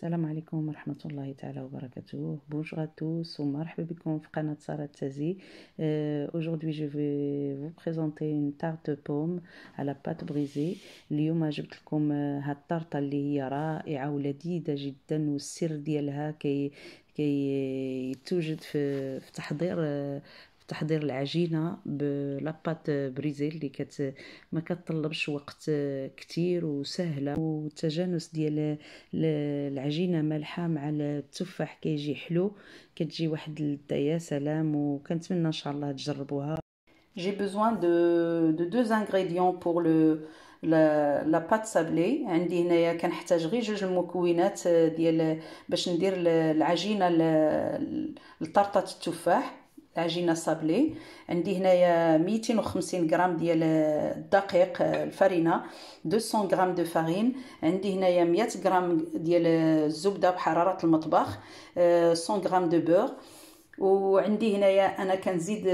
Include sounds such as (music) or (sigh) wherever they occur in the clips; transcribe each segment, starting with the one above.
السلام عليكم ورحمة الله تعالى وبركاته. Bonjour à tous. ومرحبا بكم في قناة سارة تازي. Euh, Aujourd'hui je vais vous présenter une tarte pomme à la pâte brisée. اليوم جبت لكم هاد الطارطة اللي هي رائعة ولذيذة جدا والسر ديالها كي كي توجد في, في تحضير تحضير العجينة ب la pâte brisée اللي كت ما كتطلبش وقت كتير وسهلة. والتجانس ديال العجينة مالحة مع التفاح كيجي حلو كتجي واحد الديا سلام. وكنتمنى إن شاء الله تجربوها. J'ai besoin de, de deux ingrédients pour le, la, la pâte sablée. عندي هنايا كنحتاج غير جوج المكونات ديال باش ندير العجينة لطرطة التفاح. عجينة صابلي. عندي هنايا 250 غرام ديال الدقيق الفرينة 200 grammes de farine. عندي هنايا 100 غرام ديال الزبدة بحرارة المطبخ 100 grammes de beurre وعندي هنايا أنا كنزيد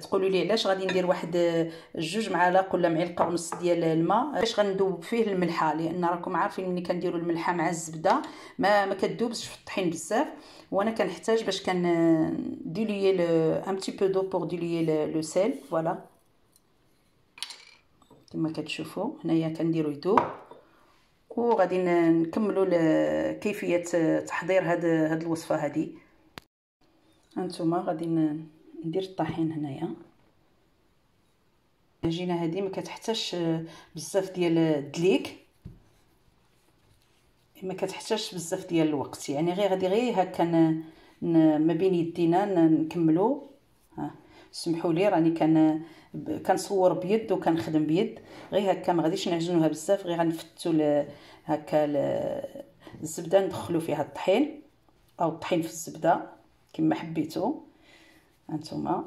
تقولوا لي علاش غادي ندير واحد جوج معالق ولا معلقة ونص ديال الماء؟ باش غندوب فيه الملحة؟ لأن راكم عارفين ملي كنديروا الملحة مع الزبدة ما ما كتذوبش في الطحين بزاف. وأنا كنحتاج باش كان délayer un petit peu de beurre délayer le sel voilà كما كتشوفوا هنايا كنديرو يذوب وغادي نكملوا كيفية تحضير هاد هاد الوصفة هذه هانتوما غادي ندير الطحين هنايا. العجينه هذه ما كتحتاجش بزاف ديال الدليك. ما كتحتاجش بزاف ديال الوقت. يعني غير غادي غير هكا ما بين يدينا نكملو. ها. سمحوا لي راني كان كنصور بيد وكنخدم بيد. غير هكا ما غاديش نعجنوها بزاف. غير غنفتو هكا الزبدة ندخلو فيها الطحين أو الطحين في الزبدة. كما حبيتو. هانتوما.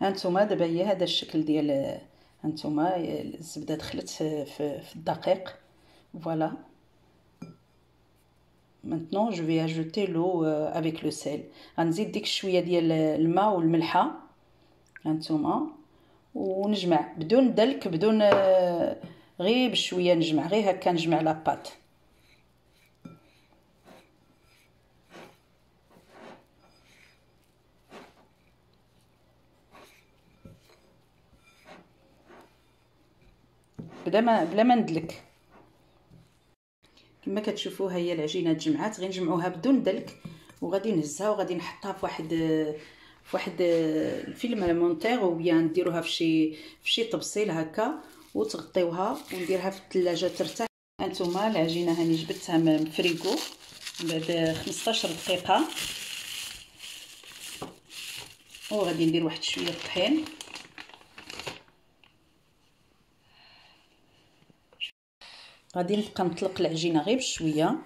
هانتوما دابا هي هذا الشكل ديال هانتوما الزبدة دخلت في, الدقيق. فوالا maintenant je vais ajouter l'eau avec le sel. غنزيد ديك شوية ديال الماء والملحة. هانتوما. ونجمع. بدون دلك بدون غير بشوية نجمع. غير هكا نجمع لاباط بلا ما بلا ما ندلك. كما كتشوفوا هي العجينة تجمعات غير نجمعوها بدون دلك وغادي نهزها وغادي نحطها في واحد في واحد ال film alimentaire ou bien نديروها في شي في شي طبسيل هكا وتغطيوها ونديرها في الثلاجة ترتاح. هانتوما العجينة هاني جبتها من الفريغو بعد 15 دقيقة. وغادي ندير واحد شوية الطحين غادي نبقى نطلق العجينة غير بشوية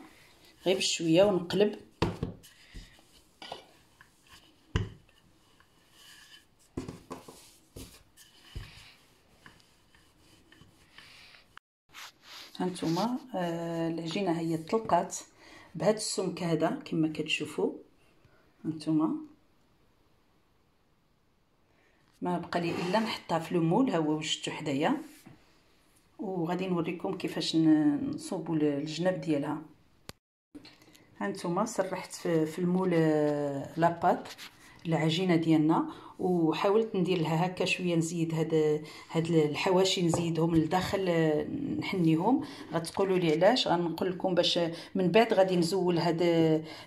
غير بشوية ونقلب. هانتوما آه العجينة هي طلقات بهذا السمك هذا كما كتشوفوا. هانتوما ما بقى لي إلا نحطها في المول ها هو وجدتو حدايا. وغادي نوريكم كيفاش نصوبوا الجناب ديالها. هانتوما سرحت في المول لاباط العجينة ديالنا وحاولت ندير لها هكا شوية نزيد هاد هاد الحواشي نزيدهم لداخل نحنيهم. غتقولوا لي علاش؟ غنقول لكم باش من بعد غادي نزول هاد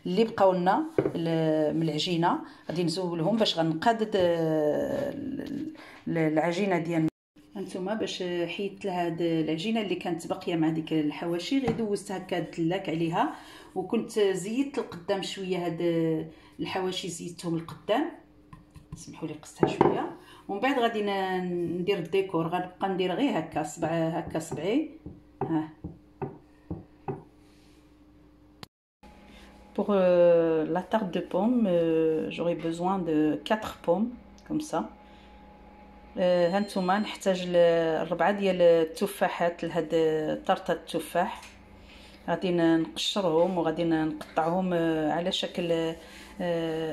اللي بقاو لنا من العجينة غادي نزولهم باش غنقادد العجينة ديالنا. هانتوما باش حيدت لها هاد العجينة اللي كانت باقية مع ديك الحواشي غير دوزت هكا الدلاك عليها وكنت زيدت القدام شوية هاد الحواشي زيدتهم القدام. سمحوا لي قصتها شوية. ومن بعد غادي ندير الديكور غنبقى ندير غير هكا صبع هكا صبعي. ها. Pour euh, la tarte de pommes, euh, j'aurai besoin de 4 pommes, comme ça. هانتوما نحتاج الربعة ديال التفاحات لهاد طرطة التفاح. غادي نقشرهم وغادي نقطعهم على شكل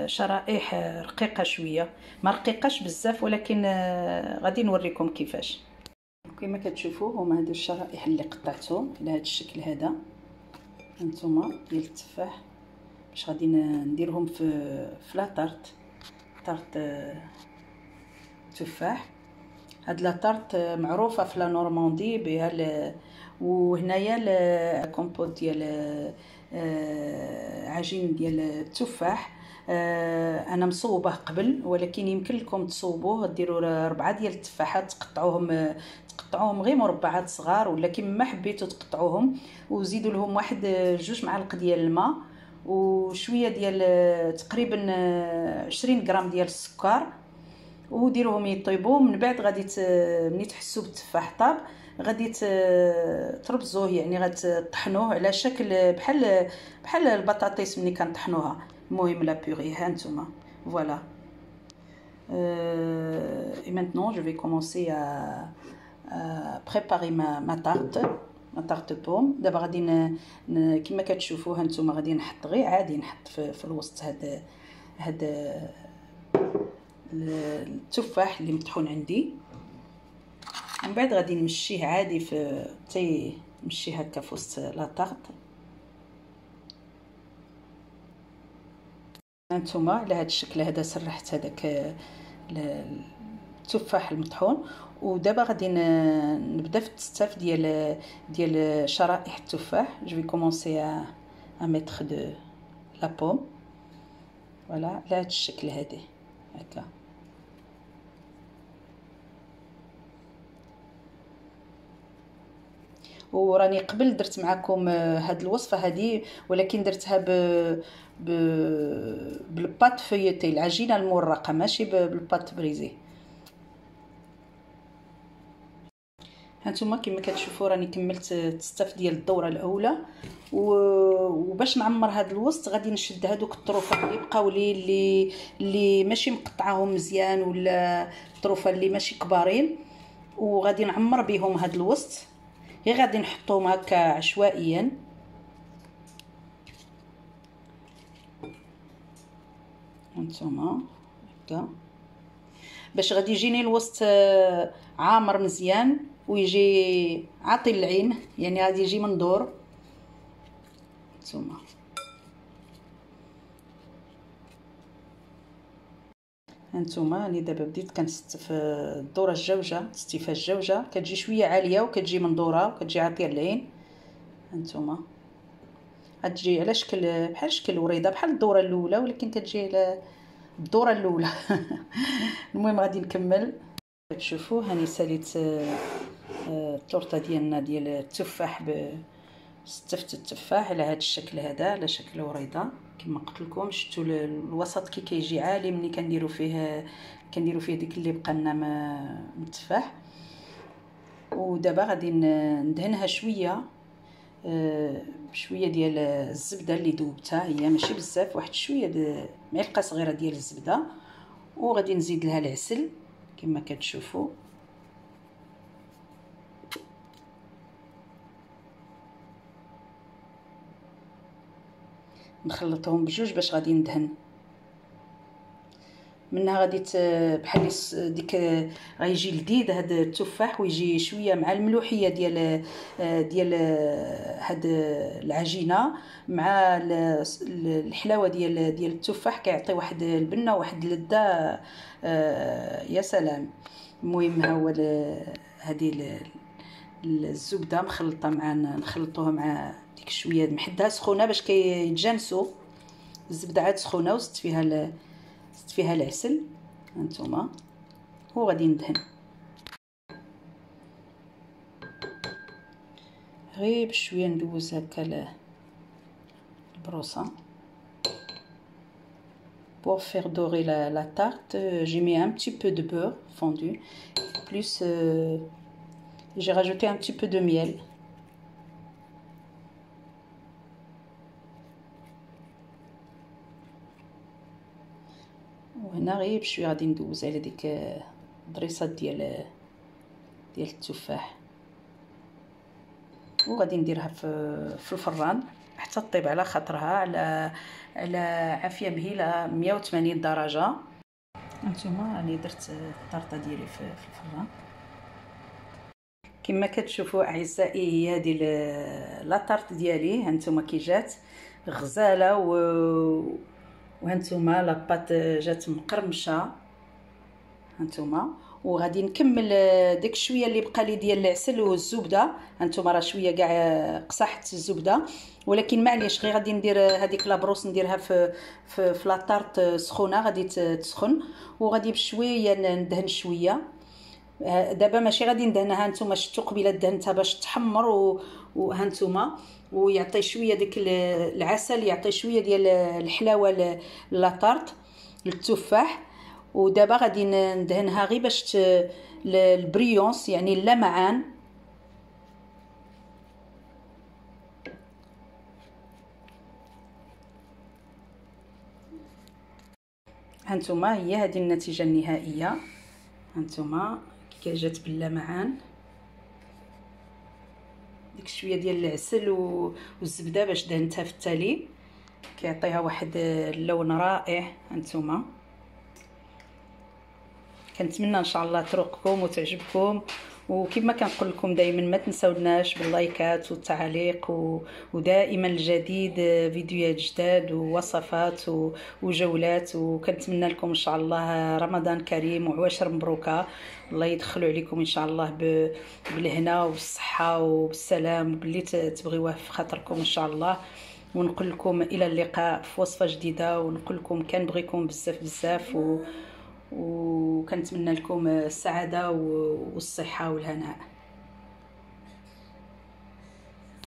شرائح رقيقة شوية. ما رقيقاش بزاف ولكن غادي نوريكم كيفاش. كما كتشوفوا هما هادو الشرائح اللي قطعتهم على الشكل هذا. هانتوما ديال التفاح. باش غادي نديرهم في في la tarte tarte. تفاح. هاد la tarte معروفة في la Normandie بها وهنايا كومبوت ديال آه، عجين ديال التفاح. آه، أنا مصوبة قبل ولكن يمكن لكم تصوبوه ديروا ربعة ديال التفاحات تقطعوهم تقطعوهم غير مربعات صغار ولا كيما حبيتو تقطعوهم وزيدوا لهم واحد جوج معالق ديال الماء وشوية ديال تقريبا 20 غرام ديال السكر. وديروهم يطيبوا من بعد غادي ملي تحسوا بالتفاح طاب غادي تربزوه يعني غتطحنوه على شكل بحال بحال البطاطيس ملي كنطحنوها. المهم la purée ها نتوما. voilà. et maintenant je vais commencer à préparer ma ma tarte ma tarte pomme دابا غادي كما كتشوفوا ها نتوما غادي نحط غير عادي نحط في, في الوسط هاد هاد التفاح اللي مطحون عندي. من بعد غادي نمشيه عادي في تي نمشي هكا في وسط la tarte. هانتوما على هذا الشكل هذا سرحت هذاك التفاح المطحون. ودابا غادي نبدا في التستاف ديال ديال شرائح التفاح. je vais commencer à mettre de la pomme voilà على هذا الشكل هذا هكا وراني قبل درت معكم هاد الوصفة هذه ولكن درتها ب ب بال pâte feuilletée العجينه المورقه ماشي بال pâte brisée. هانتوما كما كتشوفوا راني كملت التستاف ديال الدورة الأولى. وباش نعمر هذا الوسط غادي نشد هذوك الطروفة اللي بقاو لي اللي اللي ماشي مقطعاهم مزيان ولا الطروفة اللي ماشي كبارين. وغادي نعمر بهم هذا الوسط. غير غادي نحطهم هكا عشوائيا. هانتوما هكا. باش غادي يجيني الوسط آه، عامر مزيان. ويجي عاطي العين يعني غادي يجي منظور هانتوما هانتوما راني دابا بديت كنست في الدوره الجوجة استيفاء الجوجة. كتجي شوية عالية وكتجي مندوره وكتجي عاطيه العين. هانتوما غتجي على شكل بحال شكل وريده بحال الدورة الأولى ولكن كتجي على الدورة الأولى. (laughs) المهم غادي نكمل. كتشوفوا هاني ساليت التورته ديالنا ديال التفاح استفت التفاح على هذا الشكل هذا على شكل وريده كما قلت لكم شفتوا الوسط كي كيجي عالي ملي كنديروا فيه كنديروا فيه ديك اللي بقى لنا من التفاح. ودابا غادي ندهنها شوية آه، شوية ديال الزبدة اللي ذوبتها هي ماشي بزاف واحد شوية معلقة صغيرة ديال الزبدة. وغادي نزيد لها العسل كما كتشوفوا نخلطهم بجوج باش غادي ندهن. منها غادي بحال ديك غيجي لذيذ هذا التفاح ويجي شوية مع الملوحية ديال ديال هاد العجينة مع الحلاوة ديال ديال التفاح كيعطي واحد البنة واحد اللذة يا سلام. المهم ها هو هذه الزبدة مخلطة مع نخلطوها مع ديك شوية محدها سخونة باش كيتجانسوا الزبده عاد سخونة وزدت فيها ل... زدت فيها العسل. هانتوما. وغادي ندهن غير بشوية ندوز هكا البروصه pour faire dorer la, la tarte j'ai mis un petit peu de beurre fondu. Plus euh, j'ai rajouté un petit peu de miel. وهنا غير بشويه غادي ندوز على ديك الضريصات ديال ديال التفاح. وغادي نديرها في في الفران حتى طيب على خاطرها على على عافية مهيله 180 درجة. هانتوما راني درت الطرطة ديالي في, في الفران. كما كتشوفوا أعزائي هي هذه لاطارت ديالي. هانتوما كي جات غزالة و وهانتوما la pâte جات مقرمشة. هانتوما وغادي نكمل داك شوية اللي بقى لي ديال العسل والزبدة. هانتوما راه شوية كاع قصحت الزبدة. ولكن معليش غير غادي ندير هذيك la brosse نديرها في في, في la tarte سخونة. غادي تسخن. وغادي بشوية ندهن شوية. دابا ماشي غادي ندهنها نتوما شفتوا قبيلة دهنتها باش تحمر وهانتوما ويعطي شوية داك العسل يعطي شوية ديال الحلاوة لاطارت للتفاح. ودابا غادي ندهنها غير باش البريونس يعني اللمعان. هانتوما هي هذه النتيجة النهائية. هانتوما. جات باللمعان ديك شوية ديال العسل والزبدة باش دهنتها في التالي. كيعطيها واحد اللون رائع هانتوما. كنتمنى إن شاء الله تروقكم وتعجبكم. وكما كنقول لكم دائما ما تنساوناش باللايكات والتعليق و... ودائما الجديد فيديوهات جداد ووصفات و... وجولات. وكنتمنى لكم إن شاء الله رمضان كريم وعواشر مبروكة. الله يدخلوا عليكم إن شاء الله ب... بالهنا والصحة وبالسلام باللي تبغيوه في خاطركم إن شاء الله. ونقول لكم إلى اللقاء في وصفة جديدة. ونقول لكم كنبغيكم بزاف بزاف و... وكنتمنى لكم السعادة والصحة والهناء.